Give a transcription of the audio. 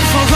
beautiful